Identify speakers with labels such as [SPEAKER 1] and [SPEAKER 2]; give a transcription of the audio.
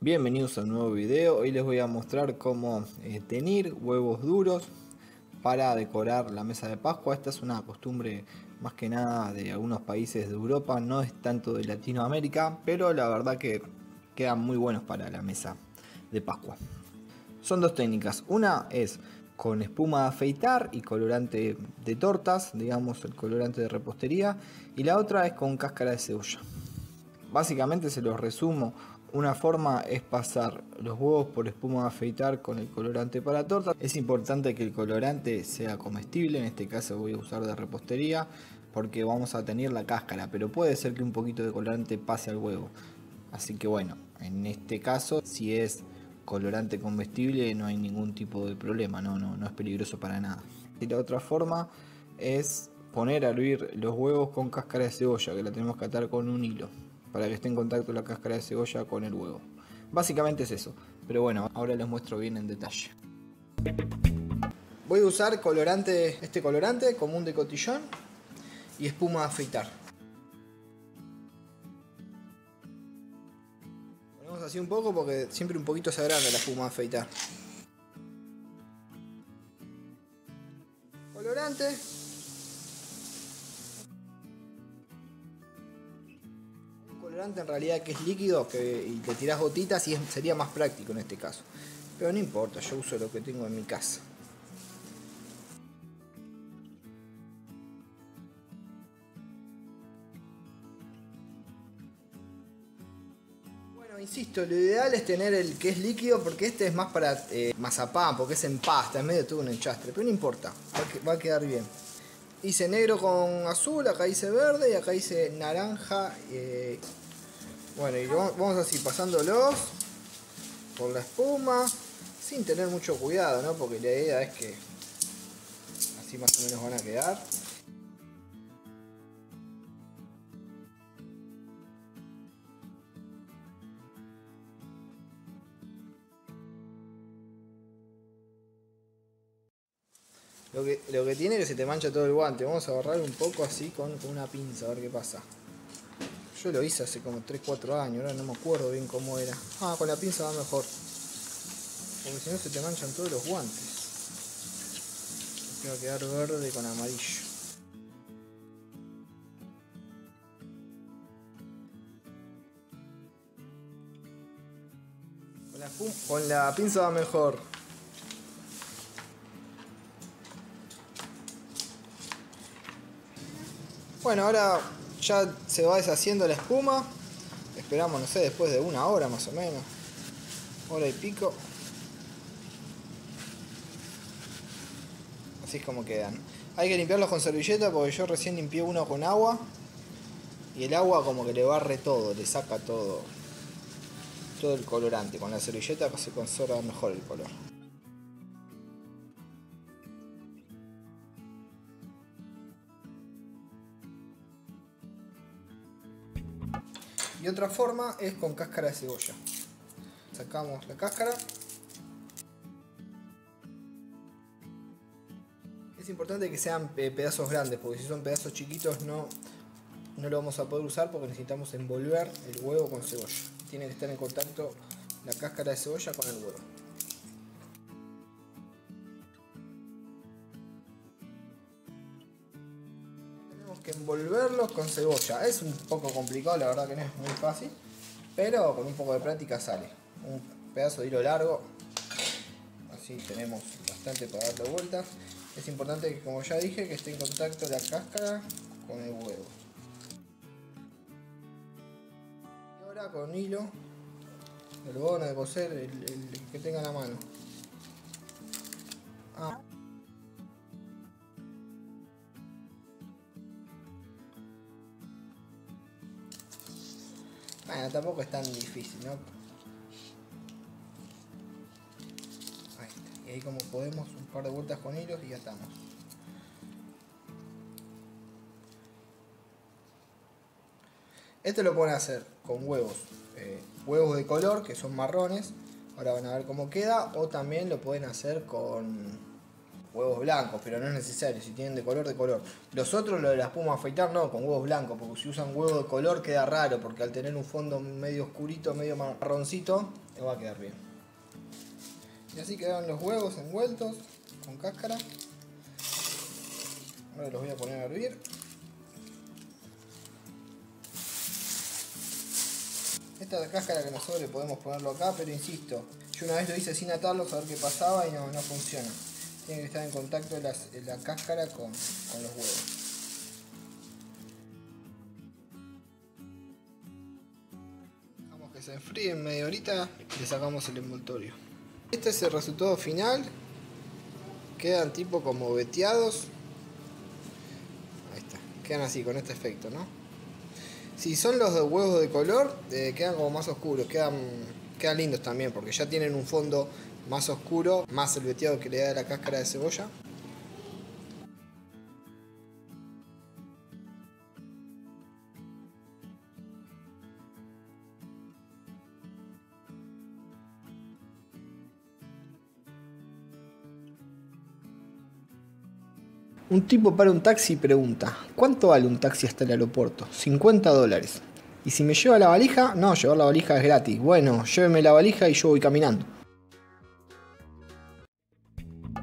[SPEAKER 1] Bienvenidos a un nuevo video, hoy les voy a mostrar cómo eh, tener huevos duros para decorar la mesa de Pascua. Esta es una costumbre más que nada de algunos países de Europa, no es tanto de Latinoamérica, pero la verdad que quedan muy buenos para la mesa de Pascua. Son dos técnicas, una es con espuma de afeitar y colorante de tortas, digamos el colorante de repostería, y la otra es con cáscara de cebolla. Básicamente se los resumo, una forma es pasar los huevos por espuma de afeitar con el colorante para torta. Es importante que el colorante sea comestible, en este caso voy a usar de repostería porque vamos a tener la cáscara, pero puede ser que un poquito de colorante pase al huevo. Así que bueno, en este caso si es colorante comestible no hay ningún tipo de problema, no, no, no es peligroso para nada. Y la otra forma es poner a hervir los huevos con cáscara de cebolla, que la tenemos que atar con un hilo, para que esté en contacto la cáscara de cebolla con el huevo. Básicamente es eso, pero bueno, ahora les muestro bien en detalle. Voy a usar colorante, este colorante común de cotillón y espuma de afeitar. así un poco porque siempre un poquito se agranda la espuma de afeitar. Colorante. En realidad que es líquido que, y te tiras gotitas y sería más práctico en este caso. Pero no importa, yo uso lo que tengo en mi casa. insisto, lo ideal es tener el que es líquido porque este es más para eh, mazapán, porque es en pasta, en medio todo un enchastre, pero no importa, va a, quedar bien. Hice negro con azul, acá hice verde y acá hice naranja. Eh, bueno, y vamos así, pasándolos por la espuma, sin tener mucho cuidado, ¿no? Porque la idea es que así más o menos van a quedar. Lo que, lo que tiene es que se te mancha todo el guante. Vamos a agarrar un poco así con, una pinza, a ver qué pasa. Yo lo hice hace como 3-4 años, ahora no me acuerdo bien cómo era. Ah, con la pinza va mejor. Porque si no se te manchan todos los guantes. Te va a quedar verde con amarillo. Con la, con la pinza va mejor. Bueno, ahora ya se va deshaciendo la espuma. Esperamos, no sé, después de una hora más o menos. Hora y pico. Así es como quedan. Hay que limpiarlos con servilleta porque yo recién limpié uno con agua. Y el agua como que le barre todo, le saca todo. Todo el colorante. Con la servilleta se conserva mejor el color. Y otra forma es con cáscara de cebolla. Sacamos la cáscara. Es importante que sean pedazos grandes, porque si son pedazos chiquitos no, no lo vamos a poder usar porque necesitamos envolver el huevo con cebolla. Tiene que estar en contacto la cáscara de cebolla con el huevo. Envolverlos con cebolla. Es un poco complicado, la verdad que no es muy fácil, pero con un poco de práctica sale. Un pedazo de hilo largo, así tenemos bastante para darle vueltas. Es importante que, como ya dije, que esté en contacto la cáscara con el huevo. Y ahora con hilo, el bono de coser, el, que tenga en la mano. Ah. Tampoco es tan difícil, ¿no? Y ahí como podemos, un par de vueltas con hilos y ya estamos. Esto lo pueden hacer con huevos. Eh, huevos de color, que son marrones. Ahora van a ver cómo queda. O también lo pueden hacer con, huevos blancos, pero no es necesario, si tienen de color, de color. Los otros, lo de la espuma afeitar, no, con huevos blancos, porque si usan huevo de color queda raro, porque al tener un fondo medio oscurito, medio marroncito, no va a quedar bien. Y así quedan los huevos envueltos con cáscara. Ahora los voy a poner a hervir. Esta cáscara que nos sobre podemos ponerlo acá, pero insisto, yo una vez lo hice sin atarlo, a ver qué pasaba y no, no funciona. Tiene que estar en contacto la cáscara con, con los huevos. Dejamos que se enfríe en media horita y le sacamos el envoltorio. Este es el resultado final. Quedan tipo como veteados. Ahí está. Quedan así, con este efecto, ¿no? Si son los de huevos de color, eh, quedan como más oscuros. Quedan, quedan lindos también, porque ya tienen un fondo más oscuro, más el que le da la cáscara de cebolla. Un tipo para un taxi y pregunta, ¿cuánto vale un taxi hasta el aeropuerto? 50 dólares. ¿Y si me lleva la valija? No, llevar la valija es gratis. Bueno, lléveme la valija y yo voy caminando.